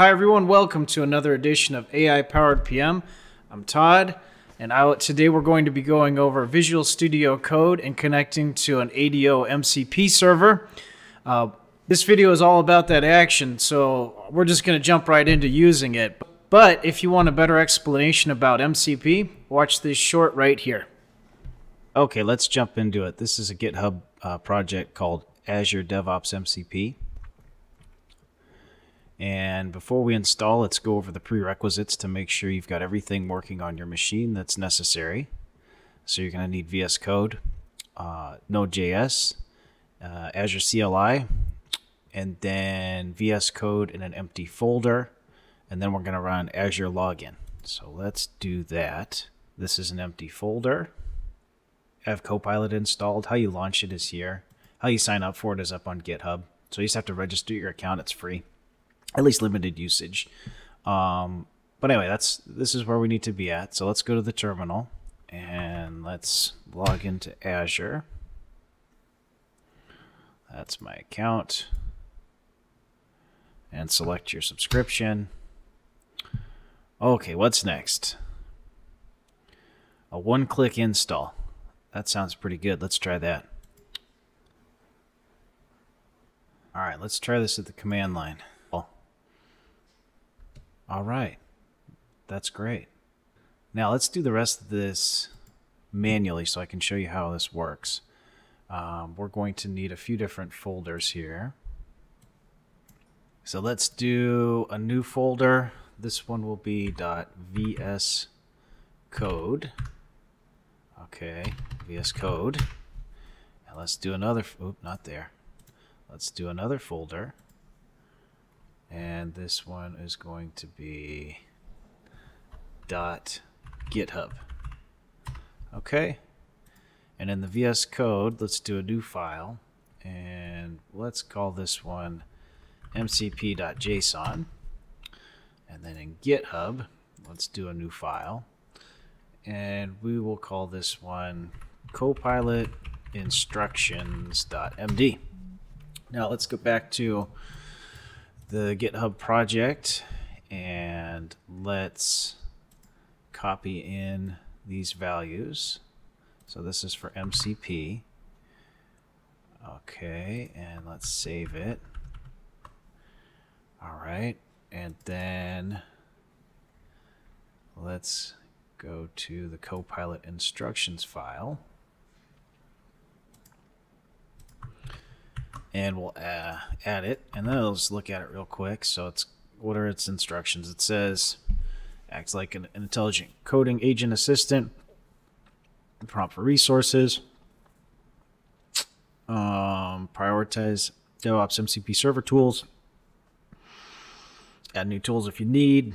Hi everyone, welcome to another edition of AI Powered PM. I'm Todd, and I, today we're going to be going over Visual Studio Code and connecting to an ADO MCP server. Uh, this video is all about that action, so we're just going to jump right into using it. But if you want a better explanation about MCP, watch this short right here. Okay, let's jump into it. This is a GitHub uh, project called Azure DevOps MCP. And before we install, let's go over the prerequisites to make sure you've got everything working on your machine that's necessary. So you're going to need VS Code, uh, Node.js, uh, Azure CLI, and then VS Code in an empty folder. And then we're going to run Azure Login. So let's do that. This is an empty folder. I have Copilot installed. How you launch it is here. How you sign up for it is up on GitHub. So you just have to register your account. It's free at least limited usage. Um, but anyway, that's this is where we need to be at. So let's go to the terminal and let's log into Azure. That's my account. And select your subscription. Okay, what's next? A one-click install. That sounds pretty good. Let's try that. All right, let's try this at the command line. All right. That's great. Now let's do the rest of this manually so I can show you how this works. Um, we're going to need a few different folders here. So let's do a new folder. This one will be .vs code. Okay, VS Code. And let's do another, oop, not there. Let's do another folder. And this one is going to be dot GitHub. Okay. And in the VS Code, let's do a new file. And let's call this one mcp.json. And then in GitHub, let's do a new file. And we will call this one copilot instructions.md. Now let's go back to the GitHub project and let's copy in these values. So this is for MCP. Okay, and let's save it. All right, and then let's go to the Copilot instructions file. And we'll uh, add it. And then I'll just look at it real quick. So it's what are its instructions? It says acts like an, an intelligent coding agent assistant prompt for resources um, prioritize DevOps MCP server tools add new tools if you need.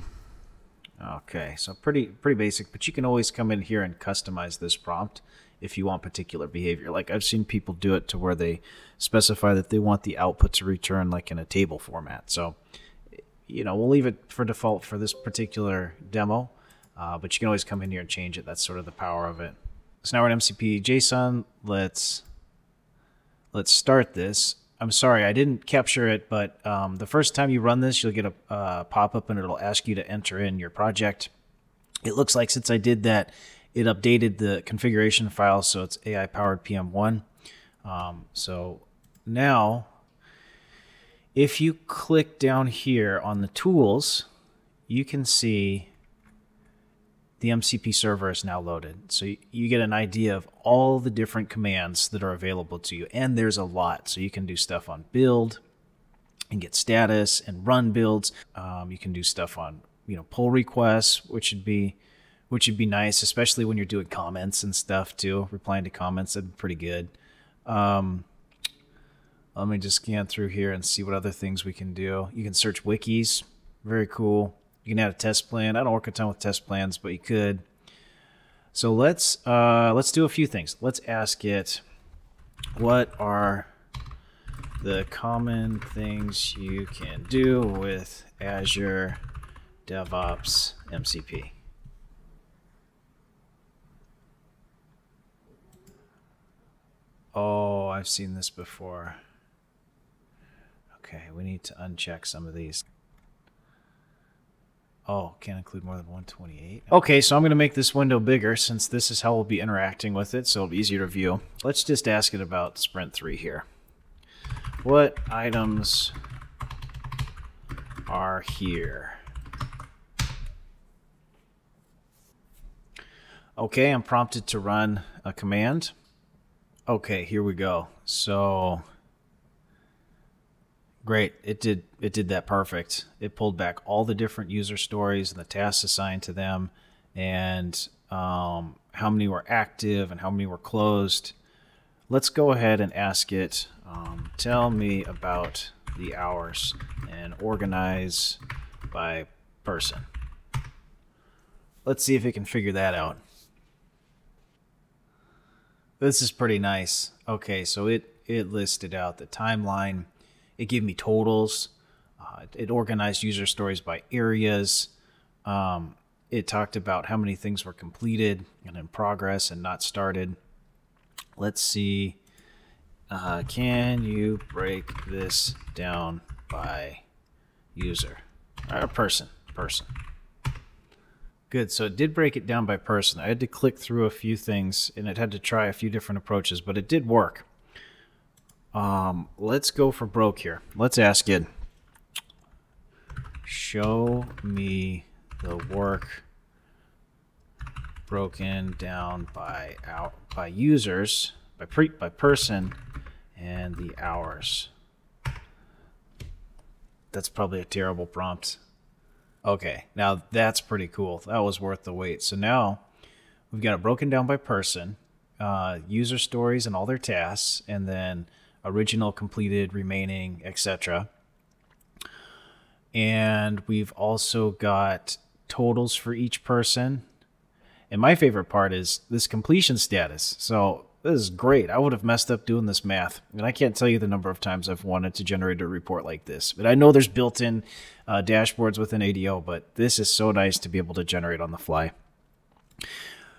Okay so pretty pretty basic but you can always come in here and customize this prompt if you want particular behavior. Like I've seen people do it to where they specify that they want the output to return like in a table format. So, you know, we'll leave it for default for this particular demo, uh, but you can always come in here and change it. That's sort of the power of it. So now we're in MCP JSON. Let's let's start this. I'm sorry, I didn't capture it, but um, the first time you run this, you'll get a uh, pop-up and it'll ask you to enter in your project. It looks like since I did that, it updated the configuration file so it's AI powered PM1. Um, so now, if you click down here on the tools, you can see the MCP server is now loaded. So you get an idea of all the different commands that are available to you. And there's a lot. So you can do stuff on build and get status and run builds. Um, you can do stuff on, you know, pull requests, which would be which would be nice, especially when you're doing comments and stuff too. Replying to comments, that'd be pretty good. Um, let me just scan through here and see what other things we can do. You can search wikis, very cool. You can add a test plan. I don't work a ton with test plans, but you could. So let's uh, let's do a few things. Let's ask it, what are the common things you can do with Azure DevOps MCP? Oh, I've seen this before. Okay, we need to uncheck some of these. Oh, can't include more than 128. Okay, so I'm going to make this window bigger since this is how we'll be interacting with it, so it'll be easier to view. Let's just ask it about Sprint 3 here. What items are here? Okay, I'm prompted to run a command. Okay, here we go. So Great. It did it did that perfect. It pulled back all the different user stories and the tasks assigned to them and um, how many were active and how many were closed. Let's go ahead and ask it, um, tell me about the hours and organize by person. Let's see if it can figure that out. This is pretty nice. Okay, so it, it listed out the timeline it gave me totals. Uh, it organized user stories by areas. Um, it talked about how many things were completed and in progress and not started. Let's see. Uh, can you break this down by user or person? Person. Good. So it did break it down by person. I had to click through a few things and it had to try a few different approaches, but it did work. Um, let's go for broke here. Let's ask it. Show me the work broken down by out by users, by pre, by person, and the hours. That's probably a terrible prompt. Okay, now that's pretty cool. That was worth the wait. So now we've got it broken down by person, uh, user stories and all their tasks, and then original, completed, remaining, etc. And we've also got totals for each person. And my favorite part is this completion status. So this is great. I would have messed up doing this math. And I can't tell you the number of times I've wanted to generate a report like this. But I know there's built in uh, dashboards within ADO, but this is so nice to be able to generate on the fly.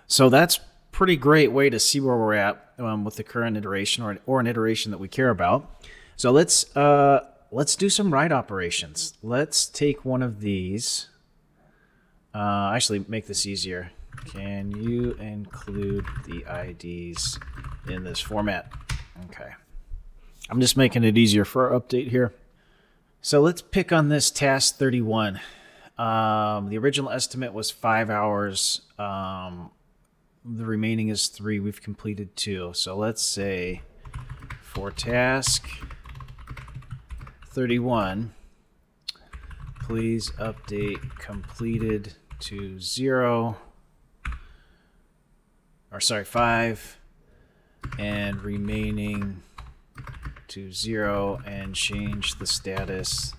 So that's pretty great way to see where we're at um, with the current iteration or, or an iteration that we care about. So let's uh, let's do some write operations. Let's take one of these. Uh, actually, make this easier. Can you include the IDs in this format? Okay. I'm just making it easier for our update here. So let's pick on this task 31. Um, the original estimate was five hours. Um, the remaining is three. We've completed two. So let's say for task 31, please update completed to zero, or sorry, five, and remaining to zero, and change the status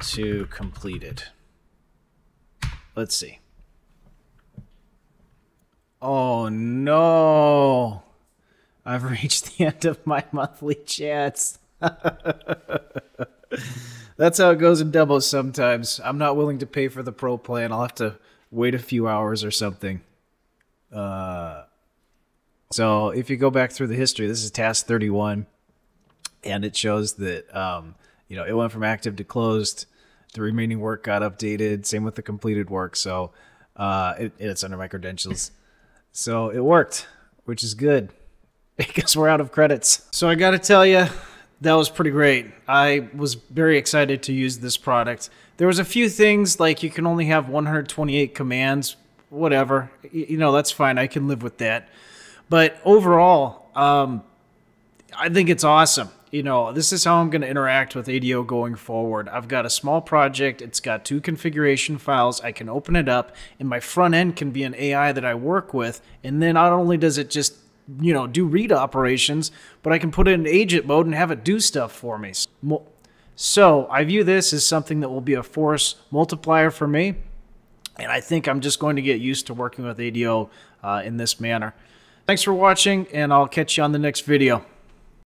to completed. Let's see. Oh no. I've reached the end of my monthly chats. That's how it goes in demos sometimes. I'm not willing to pay for the pro plan. I'll have to wait a few hours or something. Uh, so if you go back through the history, this is task 31, and it shows that um, you know it went from active to closed the remaining work got updated. Same with the completed work. So uh, it, it's under my credentials. So it worked, which is good because we're out of credits. So I got to tell you, that was pretty great. I was very excited to use this product. There was a few things like you can only have 128 commands, whatever. You know, that's fine. I can live with that. But overall, um, I think it's awesome you know, this is how I'm going to interact with ADO going forward. I've got a small project. It's got two configuration files. I can open it up, and my front end can be an AI that I work with. And then not only does it just, you know, do read operations, but I can put it in agent mode and have it do stuff for me. So I view this as something that will be a force multiplier for me. And I think I'm just going to get used to working with ADO uh, in this manner. Thanks for watching, and I'll catch you on the next video.